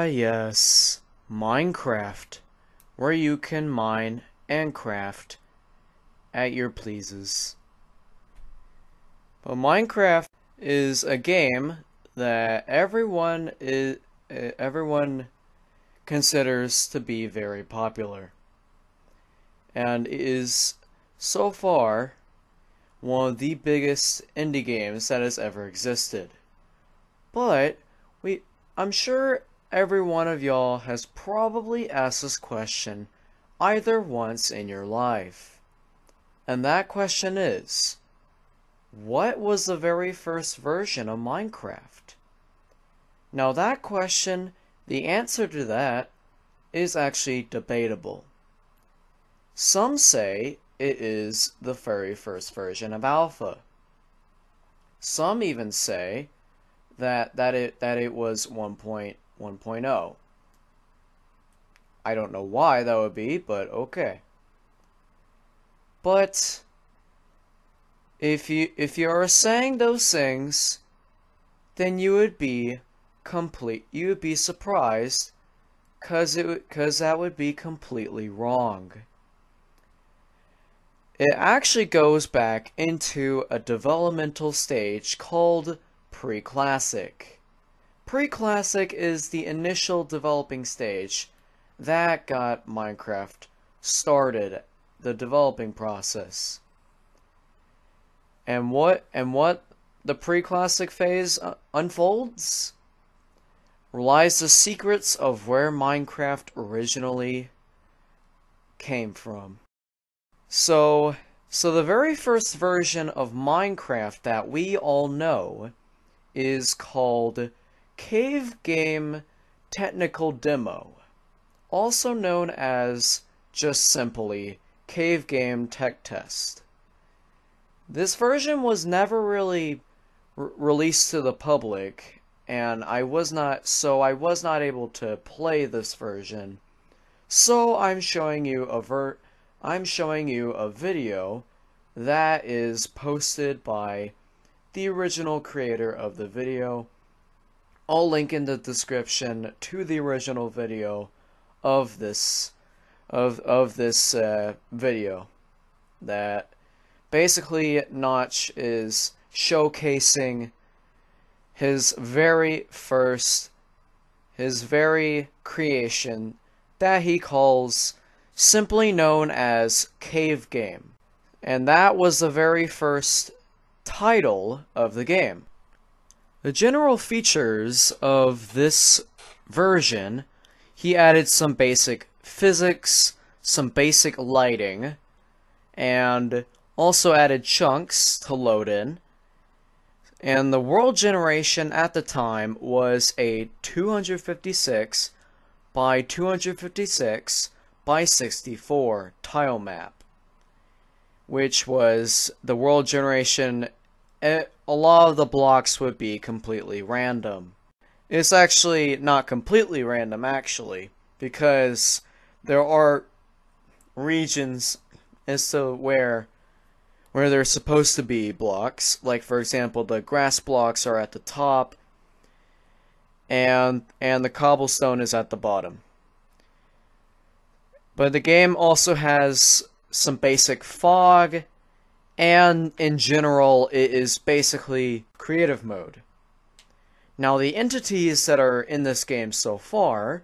Ah, yes, Minecraft, where you can mine and craft at your pleases. But Minecraft is a game that everyone is everyone considers to be very popular and is so far one of the biggest indie games that has ever existed. But we I'm sure every one of y'all has probably asked this question either once in your life. And that question is What was the very first version of Minecraft? Now, that question, the answer to that is actually debatable. Some say it is the very first version of Alpha. Some even say that that it that it was 1.1.0. I don't know why that would be, but okay. But if you if you are saying those things, then you would be complete you would be surprised cuz it cuz that would be completely wrong. It actually goes back into a developmental stage called Pre-Classic. Pre-Classic is the initial developing stage that got Minecraft started, the developing process. And what and what the pre-classic phase uh, unfolds lies the secrets of where Minecraft originally came from. So, so the very first version of Minecraft that we all know is called Cave Game Technical Demo, also known as just simply Cave Game Tech Test. This version was never really released to the public, and I was not so I was not able to play this version. So I'm showing you a ver I'm showing you a video that is posted by the original creator of the video. I'll link in the description to the original video of this of of this uh, video that basically Notch is showcasing his very first his very creation that he calls simply known as Cave Game. And that was the very first title of the game. The general features of this version, he added some basic physics, some basic lighting, and also added chunks to load in. And the world generation at the time was a 256 by 256 by 64 tile map which was the world generation, eh, a lot of the blocks would be completely random. It's actually not completely random, actually, because there are regions as to where where there's supposed to be blocks. Like for example, the grass blocks are at the top and and the cobblestone is at the bottom. But the game also has some basic fog, and in general, it is basically creative mode. Now, the entities that are in this game so far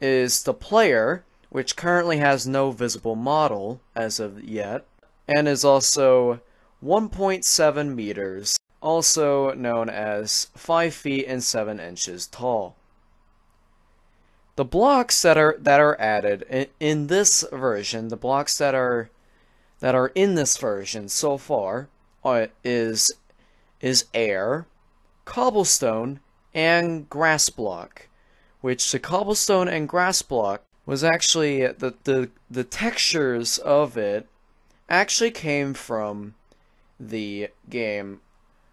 is the player, which currently has no visible model as of yet, and is also 1.7 meters, also known as 5 feet and 7 inches tall. The blocks that are that are added in, in this version, the blocks that are that are in this version so far is is air, cobblestone, and grass block, which the cobblestone and grass block was actually the the the textures of it actually came from the game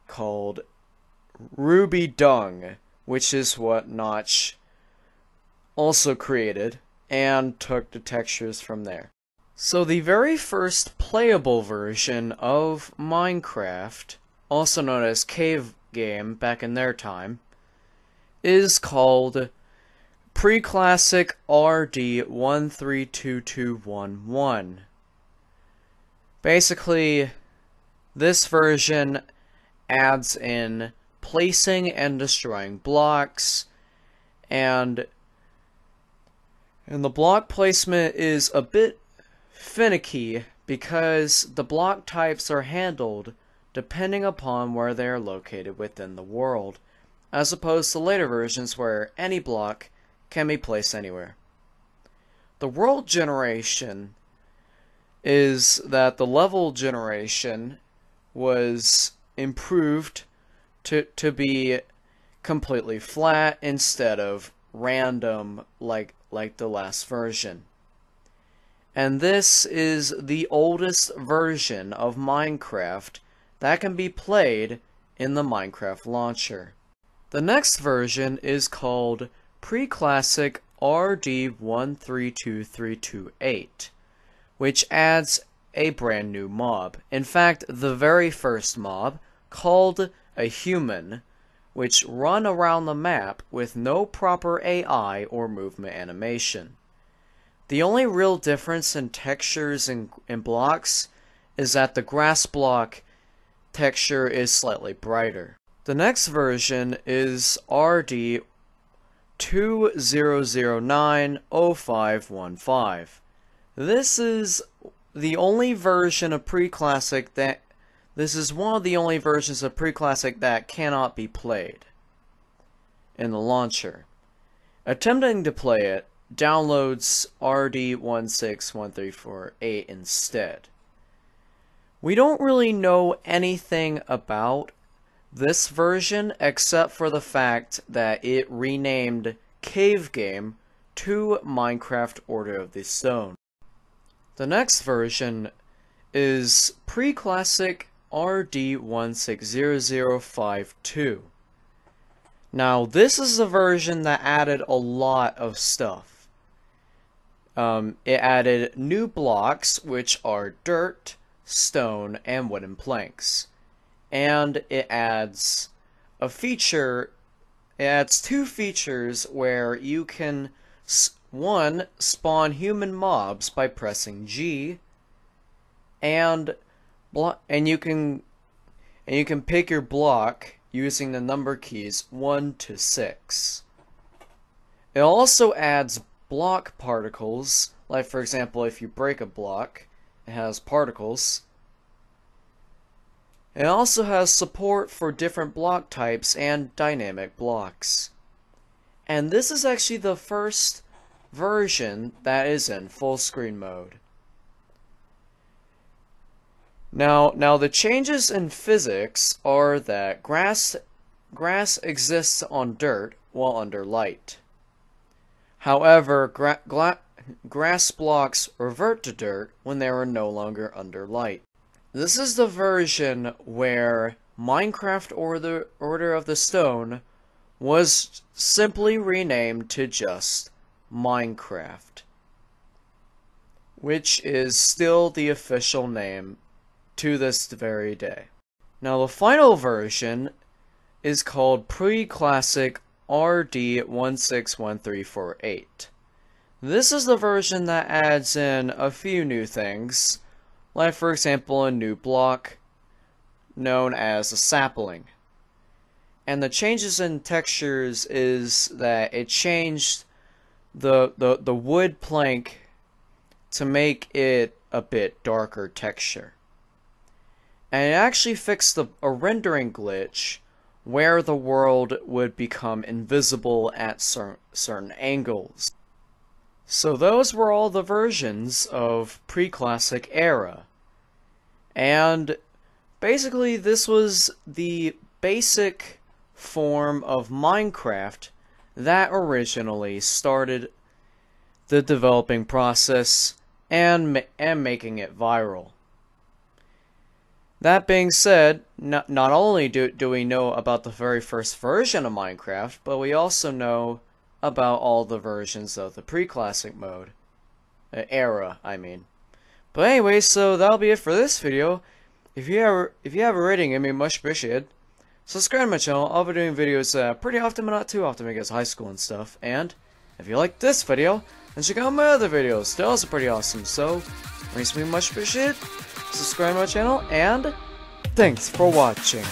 called Ruby Dung, which is what Notch also created and took the textures from there. So the very first playable version of Minecraft, also known as Cave Game back in their time, is called Preclassic RD132211. Basically, this version adds in placing and destroying blocks and and the block placement is a bit finicky because the block types are handled depending upon where they are located within the world, as opposed to later versions where any block can be placed anywhere. The world generation is that the level generation was improved to, to be completely flat instead of random like like the last version. And this is the oldest version of Minecraft that can be played in the Minecraft launcher. The next version is called Preclassic RD132328, which adds a brand new mob. In fact, the very first mob, called a human, which run around the map with no proper AI or movement animation. The only real difference in textures and, and blocks is that the grass block texture is slightly brighter. The next version is RD 20090515. This is the only version of Preclassic that this is one of the only versions of Preclassic that cannot be played in the launcher. Attempting to play it downloads RD161348 instead. We don't really know anything about this version except for the fact that it renamed Cave Game to Minecraft Order of the Stone. The next version is Preclassic RD160052. Now, this is a version that added a lot of stuff. Um, it added new blocks, which are dirt, stone, and wooden planks. And it adds a feature, it adds two features where you can, one, spawn human mobs by pressing G, and and you can and you can pick your block using the number keys 1 to 6. It also adds block particles, like for example if you break a block, it has particles. It also has support for different block types and dynamic blocks. And this is actually the first version that is in full screen mode. Now, now the changes in physics are that grass, grass exists on dirt while under light. However, gra grass blocks revert to dirt when they are no longer under light. This is the version where Minecraft Order, Order of the Stone was simply renamed to just Minecraft, which is still the official name to this very day. Now the final version is called Preclassic RD161348. This is the version that adds in a few new things, like for example a new block known as a sapling. And the changes in textures is that it changed the, the, the wood plank to make it a bit darker texture and it actually fixed the, a rendering glitch where the world would become invisible at cer certain angles. So those were all the versions of pre-classic era. And basically this was the basic form of Minecraft that originally started the developing process and, and making it viral. That being said, not, not only do, do we know about the very first version of Minecraft, but we also know about all the versions of the pre-classic mode. Uh, era, I mean. But anyway, so that'll be it for this video. If you have, if you have a rating, it'd be much appreciated. Subscribe to my channel, I'll be doing videos uh, pretty often, but not too often because high school and stuff. And If you like this video, then check out my other videos. They're also pretty awesome, so makes me much appreciated subscribe my channel, and thanks for watching.